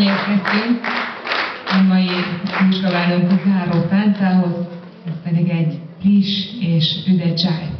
elérkeztünk a mai munkavállalók záró táncához, ez pedig egy friss és üde jive.